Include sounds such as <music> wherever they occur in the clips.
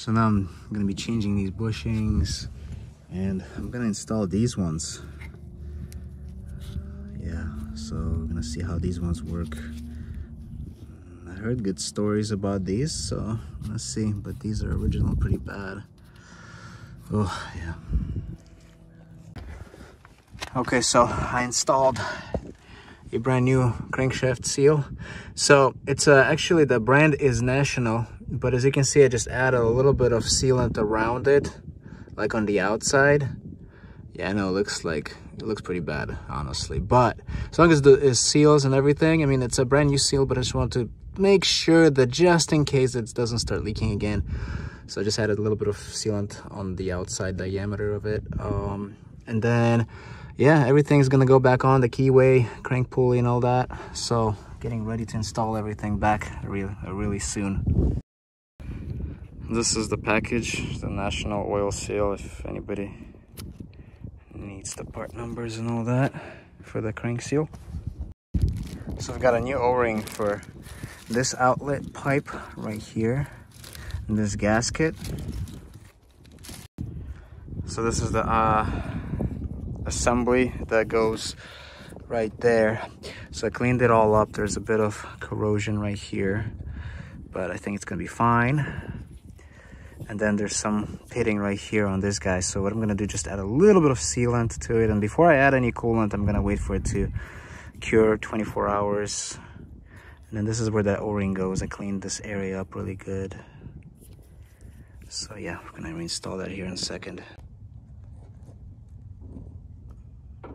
So now I'm gonna be changing these bushings and I'm gonna install these ones. Yeah, so we're gonna see how these ones work. I heard good stories about these, so let's see, but these are original pretty bad. Oh, yeah. Okay, so I installed a brand new crankshaft seal. So it's uh, actually the brand is National, but as you can see, I just added a little bit of sealant around it, like on the outside. Yeah, I know it looks like it looks pretty bad, honestly. But as long as the it seals and everything, I mean, it's a brand new seal, but I just want to make sure that just in case it doesn't start leaking again. So I just added a little bit of sealant on the outside diameter of it. Um, and then yeah, everything's gonna go back on the keyway, crank pulley and all that. So getting ready to install everything back really, really soon. This is the package, the national oil seal, if anybody needs the part numbers and all that for the crank seal. So we've got a new O-ring for this outlet pipe right here and this gasket. So this is the uh, assembly that goes right there. So I cleaned it all up. There's a bit of corrosion right here, but I think it's gonna be fine. And then there's some pitting right here on this guy. So what I'm gonna do, just add a little bit of sealant to it. And before I add any coolant, I'm gonna wait for it to cure 24 hours. And then this is where that O-ring goes. I cleaned this area up really good. So yeah, we're gonna reinstall that here in a second. All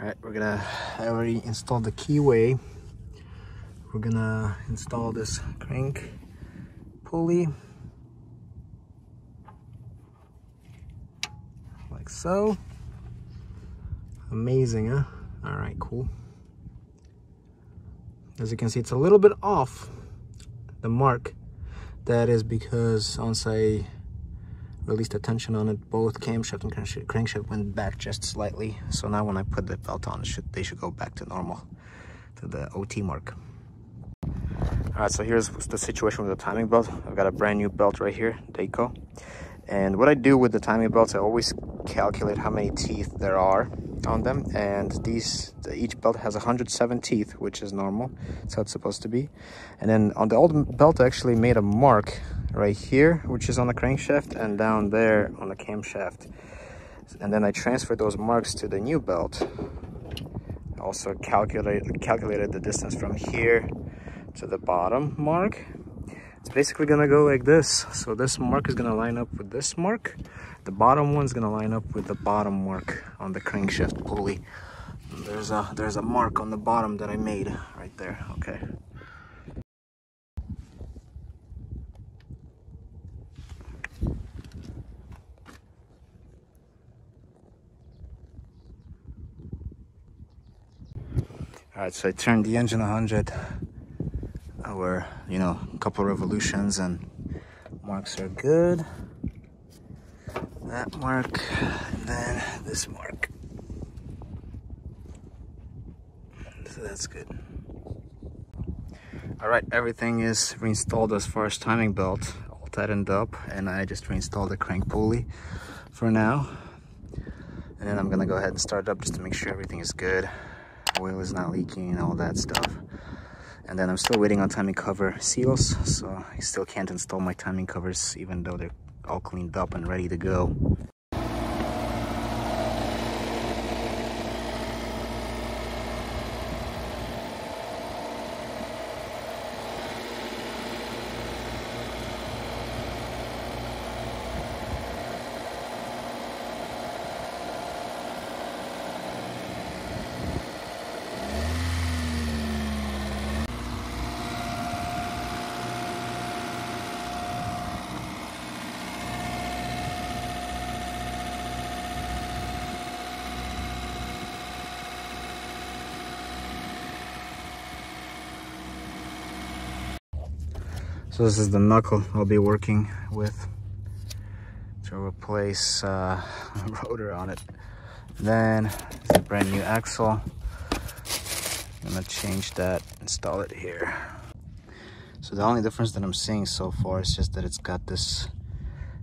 right, we're gonna, I already installed the keyway. We're gonna install this crank pulley. Like so. Amazing, huh? All right, cool. As you can see, it's a little bit off the mark. That is because once I released the tension on it, both camshaft and crankshaft went back just slightly. So now when I put the belt on, should, they should go back to normal, to the OT mark. All right, so here's the situation with the timing belt. I've got a brand new belt right here, Dayco. And what I do with the timing belts, I always calculate how many teeth there are on them. And these, each belt has 107 teeth, which is normal. That's how it's supposed to be. And then on the old belt, I actually made a mark right here, which is on the crankshaft, and down there on the camshaft. And then I transferred those marks to the new belt. Also calculate, calculated the distance from here to the bottom mark. It's basically gonna go like this. So this mark is gonna line up with this mark. The bottom one's gonna line up with the bottom mark on the crankshaft pulley. And there's a there's a mark on the bottom that I made right there. Okay. All right, so I turned the engine 100 our you know couple revolutions and marks are good. That mark and then this mark. So that's good. All right everything is reinstalled as far as timing belt all tightened up and i just reinstalled the crank pulley for now. And then i'm gonna go ahead and start up just to make sure everything is good oil is not leaking and all that stuff and then I'm still waiting on timing cover seals so I still can't install my timing covers even though they're all cleaned up and ready to go So this is the knuckle I'll be working with to replace uh, <laughs> rotor on it. Then it's a brand new axle. I'm gonna change that, install it here. So the only difference that I'm seeing so far is just that it's got this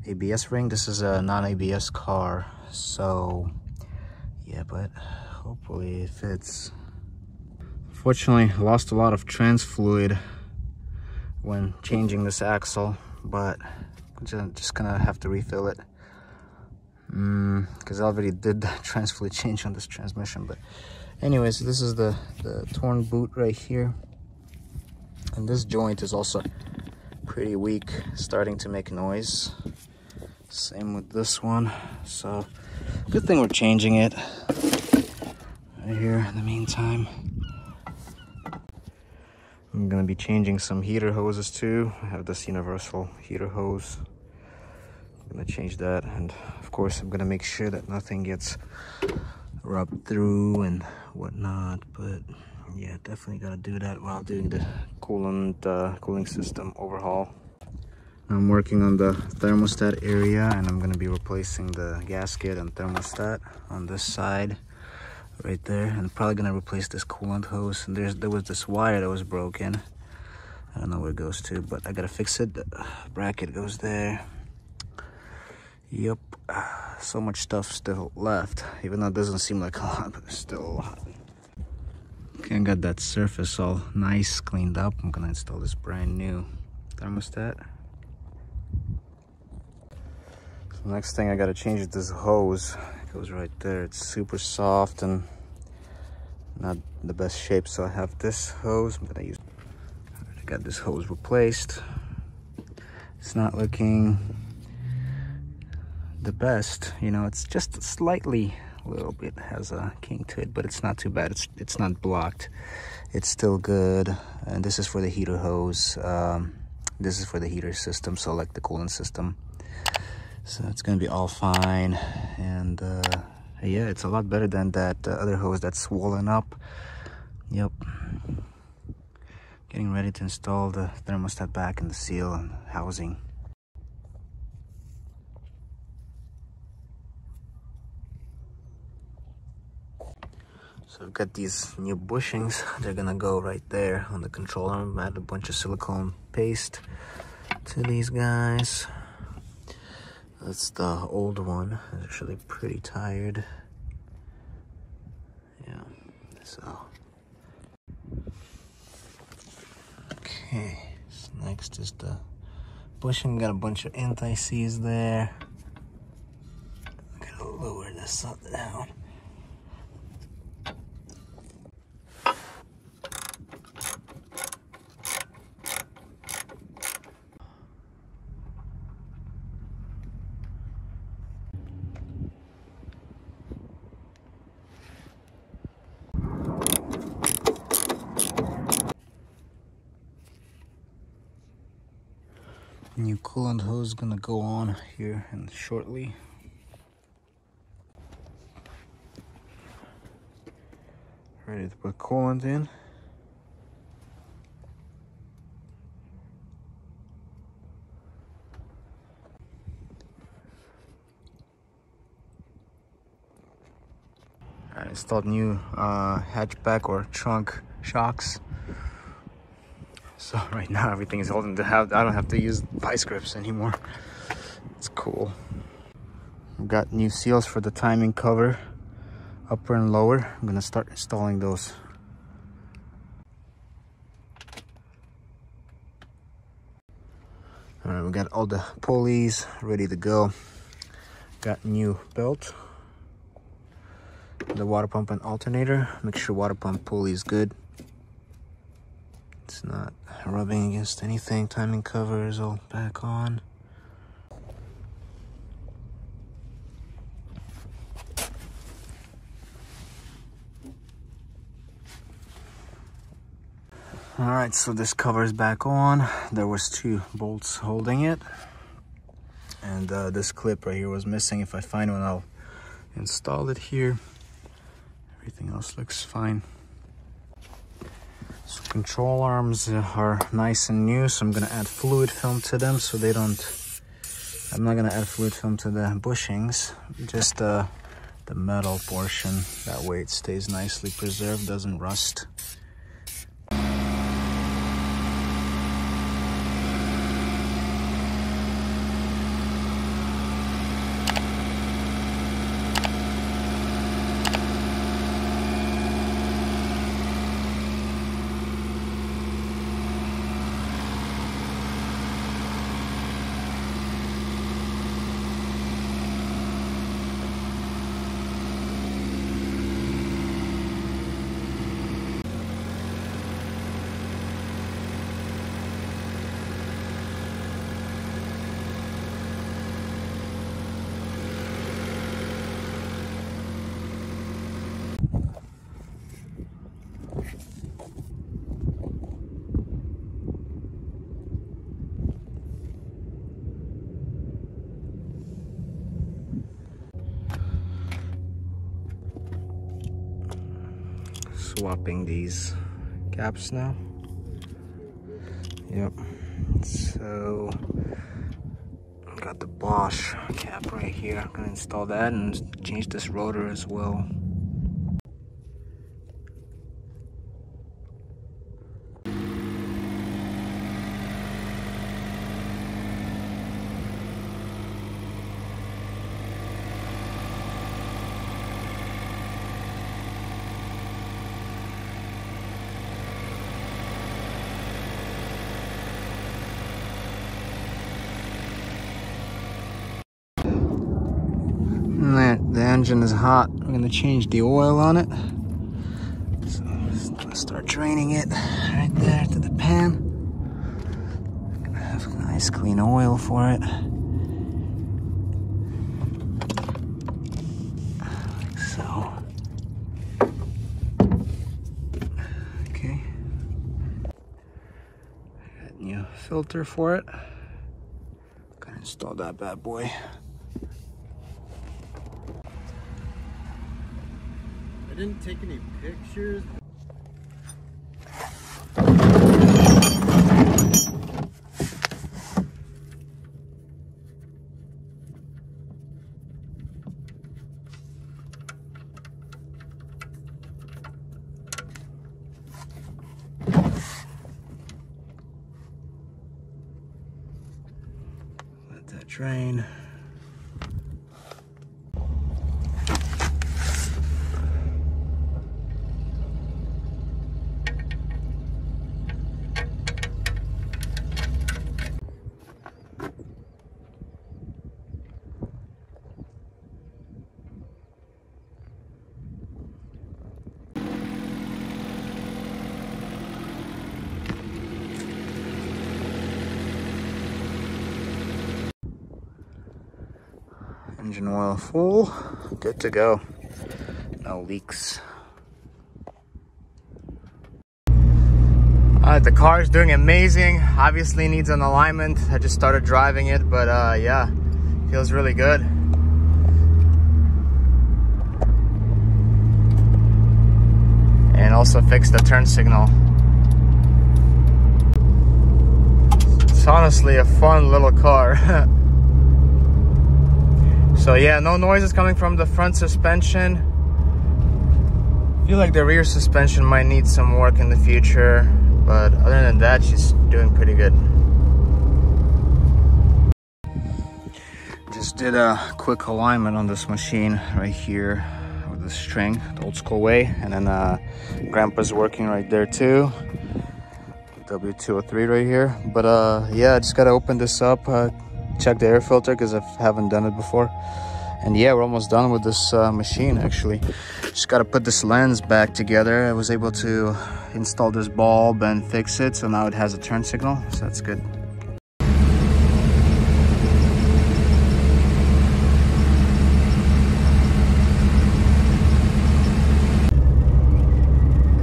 ABS ring. This is a non-ABS car. So yeah, but hopefully it fits. Fortunately, I lost a lot of trans fluid when changing this axle, but I'm just gonna have to refill it because mm, I already did the <laughs> trans fluid change on this transmission. But anyways, this is the, the torn boot right here. And this joint is also pretty weak, starting to make noise. Same with this one. So good thing we're changing it right here in the meantime. I'm gonna be changing some heater hoses too. I have this universal heater hose. I'm gonna change that and of course I'm gonna make sure that nothing gets rubbed through and whatnot but yeah definitely gotta do that while doing the coolant uh, cooling system overhaul I'm working on the thermostat area and I'm gonna be replacing the gasket and thermostat on this side right there. And probably gonna replace this coolant hose. And there's there was this wire that was broken. I don't know where it goes to but I gotta fix it. The bracket goes there. Yep. <sighs> So much stuff still left even though it doesn't seem like a lot but it's still a lot. Okay I got that surface all nice cleaned up. I'm gonna install this brand new thermostat. So next thing I gotta change is this hose goes right there. It's super soft and not the best shape so i have this hose. I'm gonna use i got this hose replaced. It's not looking the best you know it's just slightly a little bit has a kink to it but it's not too bad. It's it's not blocked. It's still good. And this is for the heater hose. Um, this is for the heater system so like the coolant system so it's gonna be all fine and uh, yeah it's a lot better than that uh, other hose that's swollen up yep getting ready to install the thermostat back in the seal and housing So I've got these new bushings. They're gonna go right there on the control arm. I add a bunch of silicone paste to these guys. That's the old one. It's actually pretty tired. Yeah, so. Okay, so next is the bushing. Got a bunch of anti-seize there. I'm gonna lower this up down. New coolant hose gonna go on here and shortly. Ready to put coolant in. I installed new uh, hatchback or trunk shocks. So <laughs> right now everything is holding to have, I don't have to use vice grips anymore. It's cool. I've got new seals for the timing cover, upper and lower. I'm gonna start installing those. All right, we got all the pulleys ready to go. Got new belt, the water pump and alternator. Make sure water pump pulley is good. It's not rubbing against anything. Timing cover is all back on. All right, so this cover is back on. There was two bolts holding it. And uh, this clip right here was missing. If I find one, I'll install it here. Everything else looks fine. So control arms are nice and new, so I'm gonna add fluid film to them so they don't, I'm not gonna add fluid film to the bushings, just uh, the metal portion. That way it stays nicely preserved, doesn't rust. Swapping these caps now. Yep. So got the Bosch cap right here. I'm gonna install that and change this rotor as well. And that the engine is hot. We're gonna change the oil on it. So let's start draining it right there to the pan. Gonna have some nice clean oil for it. Like so. Okay. Got new filter for it. Gonna install that bad boy. Didn't take any pictures. Let. Engine oil full, good to go. No leaks. Uh, the car is doing amazing. Obviously needs an alignment. I just started driving it, but uh, yeah, feels really good. And also fixed the turn signal. It's honestly a fun little car. <laughs> So yeah, no noises coming from the front suspension. feel like the rear suspension might need some work in the future, but other than that, she's doing pretty good. Just did a quick alignment on this machine right here with the string, the old school way, and then uh, Grandpa's working right there too. W203 right here. But uh, yeah, I just gotta open this up. Uh, check the air filter because I haven't done it before. And yeah, we're almost done with this uh, machine actually. Just got to put this lens back together. I was able to install this bulb and fix it. So now it has a turn signal. So that's good.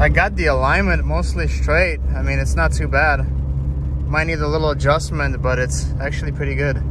I got the alignment mostly straight. I mean, it's not too bad. Might need a little adjustment, but it's actually pretty good.